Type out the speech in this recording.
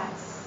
paz.